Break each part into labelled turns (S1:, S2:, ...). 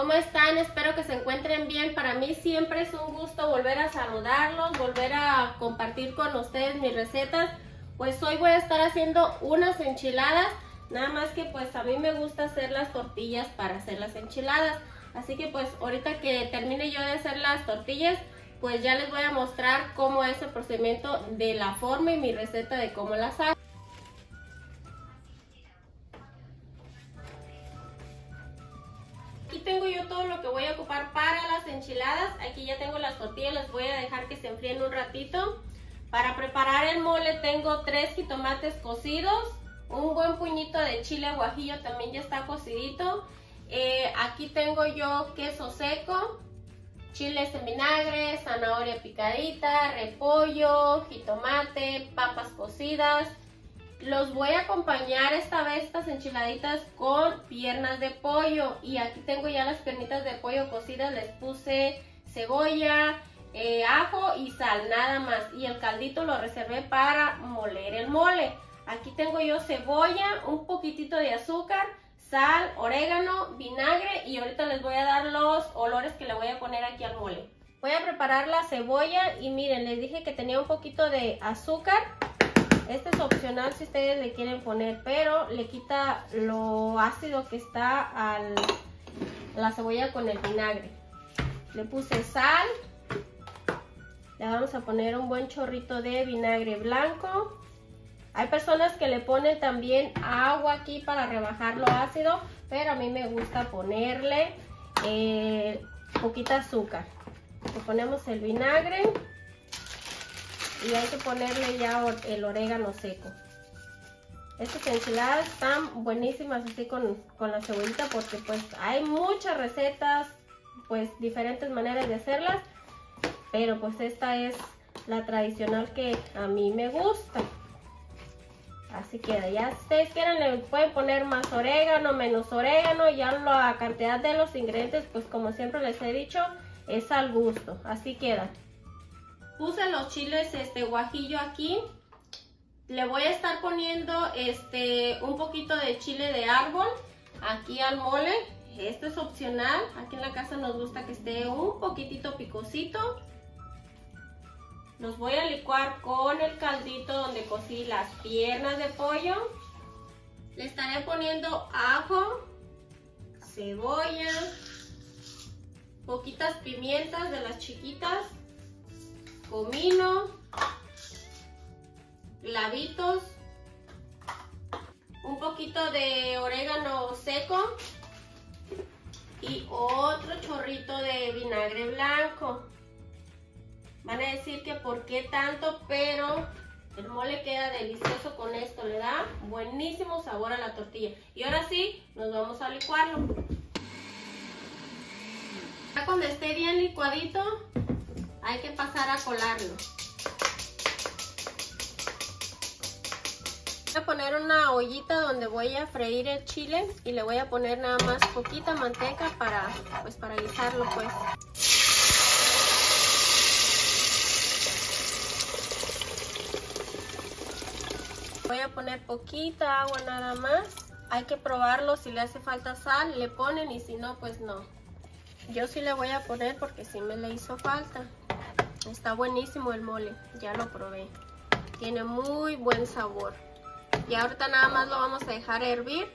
S1: ¿Cómo están? Espero que se encuentren bien. Para mí siempre es un gusto volver a saludarlos, volver a compartir con ustedes mis recetas. Pues hoy voy a estar haciendo unas enchiladas, nada más que pues a mí me gusta hacer las tortillas para hacer las enchiladas. Así que pues ahorita que termine yo de hacer las tortillas, pues ya les voy a mostrar cómo es el procedimiento de la forma y mi receta de cómo las hago. Tengo yo todo lo que voy a ocupar para las enchiladas. Aquí ya tengo las tortillas, las voy a dejar que se enfríen un ratito. Para preparar el mole tengo tres jitomates cocidos, un buen puñito de chile guajillo también ya está cocidito. Eh, aquí tengo yo queso seco, chiles en vinagre, zanahoria picadita, repollo, jitomate, papas cocidas, los voy a acompañar esta vez estas enchiladitas con piernas de pollo y aquí tengo ya las piernitas de pollo cocidas, les puse cebolla, eh, ajo y sal, nada más. Y el caldito lo reservé para moler el mole. Aquí tengo yo cebolla, un poquitito de azúcar, sal, orégano, vinagre y ahorita les voy a dar los olores que le voy a poner aquí al mole. Voy a preparar la cebolla y miren, les dije que tenía un poquito de azúcar este es opcional si ustedes le quieren poner, pero le quita lo ácido que está a la cebolla con el vinagre. Le puse sal. Le vamos a poner un buen chorrito de vinagre blanco. Hay personas que le ponen también agua aquí para rebajar lo ácido, pero a mí me gusta ponerle eh, poquita azúcar. Le ponemos el vinagre y hay que ponerle ya el orégano seco. Estas enchiladas están buenísimas así con, la cebollita porque pues hay muchas recetas, pues diferentes maneras de hacerlas, pero pues esta es la tradicional que a mí me gusta. Así queda, ya si ustedes quieren le pueden poner más orégano, menos orégano, ya la cantidad de los ingredientes pues como siempre les he dicho es al gusto, así queda. Puse los chiles este guajillo aquí. Le voy a estar poniendo este un poquito de chile de árbol aquí al mole. Esto es opcional. Aquí en la casa nos gusta que esté un poquitito picosito. Los voy a licuar con el caldito donde cocí las piernas de pollo. Le estaré poniendo ajo, cebolla, poquitas pimientas de las chiquitas comino, clavitos, un poquito de orégano seco y otro chorrito de vinagre blanco. Van a decir que por qué tanto, pero el mole queda delicioso con esto, le da buenísimo sabor a la tortilla. Y ahora sí, nos vamos a licuarlo. Ya cuando esté bien licuadito, hay que pasar a colarlo. Voy a poner una ollita donde voy a freír el chile y le voy a poner nada más poquita manteca para, pues, para guisarlo pues. Voy a poner poquita agua nada más. Hay que probarlo, si le hace falta sal, le ponen y si no, pues no. Yo sí le voy a poner porque sí me le hizo falta. Está buenísimo el mole, ya lo probé. Tiene muy buen sabor. Y ahorita nada más lo vamos a dejar hervir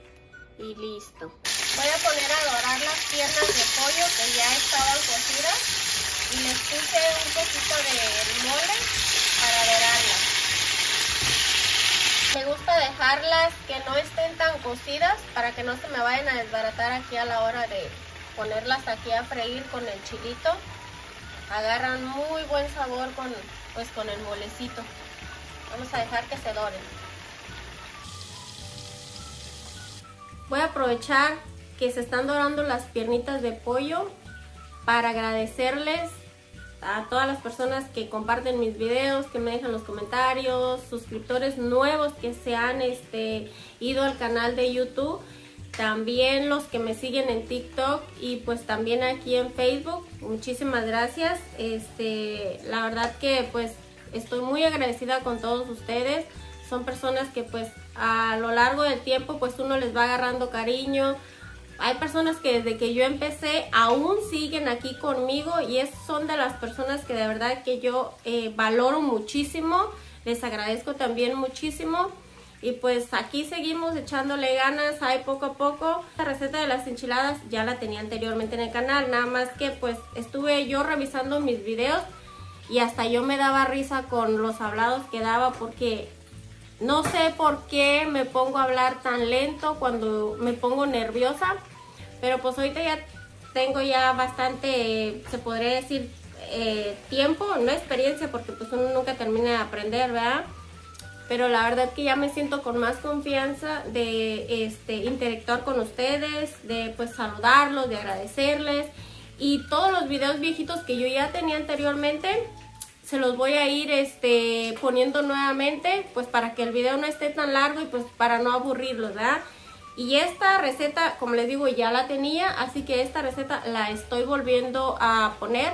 S1: y listo. Voy a poner a dorar las piernas de pollo que ya estaban cocidas y les puse un poquito de mole para dorarlas. Me gusta dejarlas que no estén tan cocidas para que no se me vayan a desbaratar aquí a la hora de ponerlas aquí a freír con el chilito agarran muy buen sabor con, pues, con el molecito. Vamos a dejar que se doren. Voy a aprovechar que se están dorando las piernitas de pollo para agradecerles a todas las personas que comparten mis videos, que me dejan los comentarios, suscriptores nuevos que se han este, ido al canal de YouTube también los que me siguen en TikTok y pues también aquí en Facebook. Muchísimas gracias. Este, la verdad que pues estoy muy agradecida con todos ustedes. Son personas que pues a lo largo del tiempo pues uno les va agarrando cariño. hay personas que desde que yo empecé aún siguen aquí conmigo y es, son de las personas que de verdad que yo eh, valoro muchísimo, les agradezco también muchísimo. Y pues aquí seguimos echándole ganas, hay poco a poco. La receta de las enchiladas ya la tenía anteriormente en el canal, nada más que pues estuve yo revisando mis videos y hasta yo me daba risa con los hablados que daba porque no sé por qué me pongo a hablar tan lento cuando me pongo nerviosa, pero pues ahorita ya tengo ya bastante, se podría decir, eh, tiempo, no experiencia porque pues uno nunca termina de aprender, ¿verdad? Pero la verdad que ya me siento con más confianza de este, interactuar con ustedes, de pues saludarlos, de agradecerles y todos los videos viejitos que yo ya tenía anteriormente se los voy a ir este, poniendo nuevamente pues para que el video no esté tan largo y pues para no aburrirlos, ¿verdad? Y esta receta, como les digo, ya la tenía, así que esta receta la estoy volviendo a poner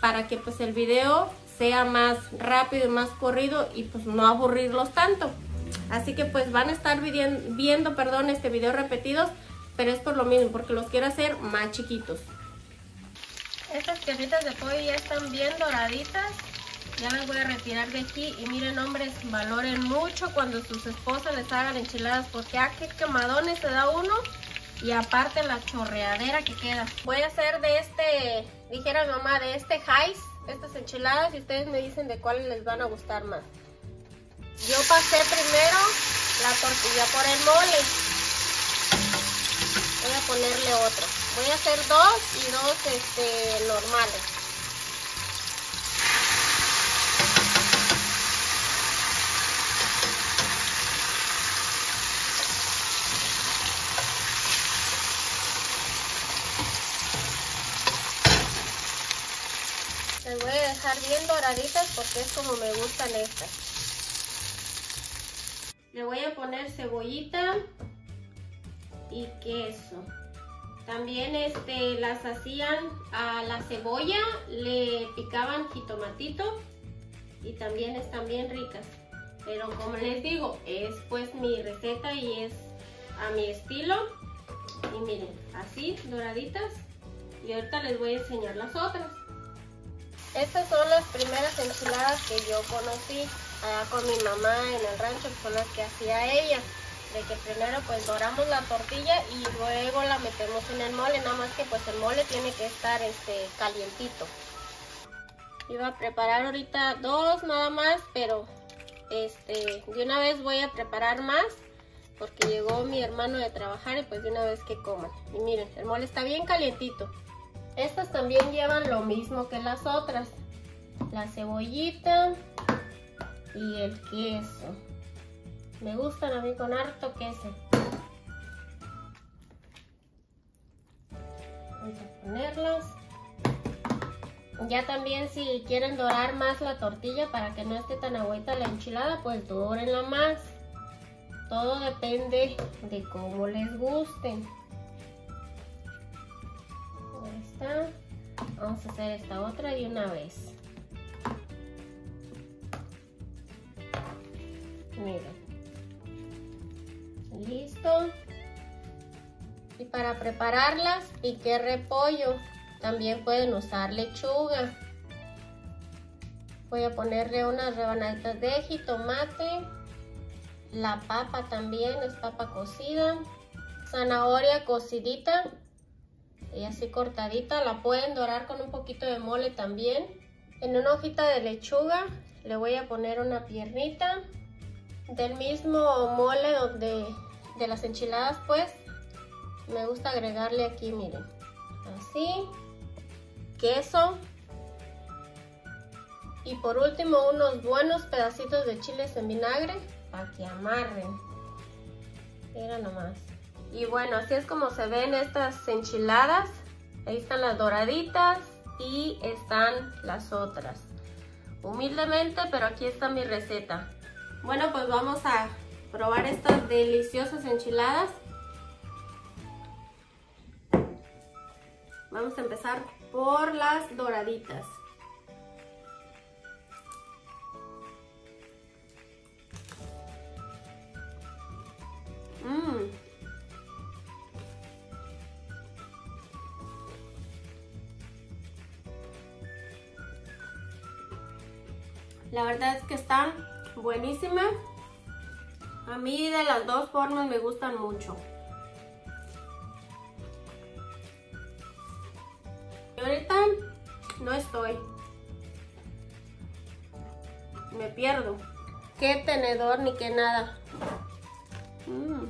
S1: para que pues el video sea más rápido y más corrido y pues no aburrirlos tanto. Así que pues van a estar viendo, perdón, este video repetidos, pero es por lo mismo, porque los quiero hacer más chiquitos. Estas piezas de pollo ya están bien doraditas. Ya las voy a retirar de aquí y miren hombres, valoren mucho cuando sus esposas les hagan enchiladas porque aquí ah, quemadones se da uno y aparte la chorreadera que queda. Voy a hacer de este, dijera mamá, de este jais estas enchiladas y ustedes me dicen de cuáles les van a gustar más. Yo pasé primero la tortilla por el mole. Voy a ponerle otro. Voy a hacer dos y dos este, normales. Voy a dejar bien doraditas porque es como me gustan estas. Le voy a poner cebollita y queso. También este, las hacían a la cebolla, le picaban jitomatito y también están bien ricas. Pero como les digo, es pues mi receta y es a mi estilo. Y miren, así doraditas. Y ahorita les voy a enseñar las otras. Estas son las primeras enchiladas que yo conocí allá con mi mamá en el rancho, que son las que hacía ella. De que primero pues doramos la tortilla y luego la metemos en el mole, nada más que pues el mole tiene que estar este calientito. Iba a preparar ahorita dos nada más, pero este de una vez voy a preparar más porque llegó mi hermano de trabajar y pues de una vez que coman. Y miren, el mole está bien calientito. Estas también llevan lo mismo que las otras. La cebollita y el queso. Me gustan a mí con harto queso. Vamos a ponerlas. Ya también si quieren dorar más la tortilla para que no esté tan agüita la enchilada, pues dorenla más. Todo depende de cómo les guste. Vamos a hacer esta otra de una vez. Miren. Listo. Y para prepararlas piqué repollo. También pueden usar lechuga. Voy a ponerle unas rebanaditas de jitomate. La papa también es papa cocida. Zanahoria cocidita y así cortadita. La pueden dorar con un poquito de mole también. En una hojita de lechuga le voy a poner una piernita del mismo mole donde de las enchiladas pues me gusta agregarle aquí miren así queso y por último unos buenos pedacitos de chiles en vinagre para que amarren mira nomás y bueno, así es como se ven estas enchiladas. Ahí están las doraditas y están las otras. Humildemente, pero aquí está mi receta. Bueno, pues vamos a probar estas deliciosas enchiladas. Vamos a empezar por las doraditas. La verdad es que están buenísimas. A mí de las dos formas me gustan mucho. Y ahorita no estoy. Me pierdo. Qué tenedor ni qué nada. Mm.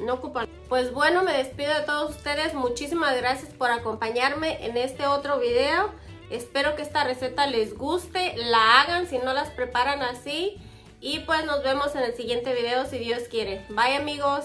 S1: No ocupan. Pues bueno, me despido de todos ustedes. Muchísimas gracias por acompañarme en este otro video. Espero que esta receta les guste, la hagan si no las preparan así. Y pues nos vemos en el siguiente video si Dios quiere. Bye amigos.